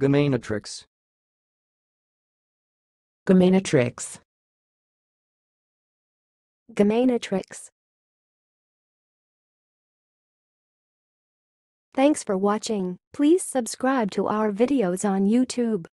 Gaminatrix. Gaminatrix. Gaminatrix. Thanks for watching. Please subscribe to our videos on YouTube.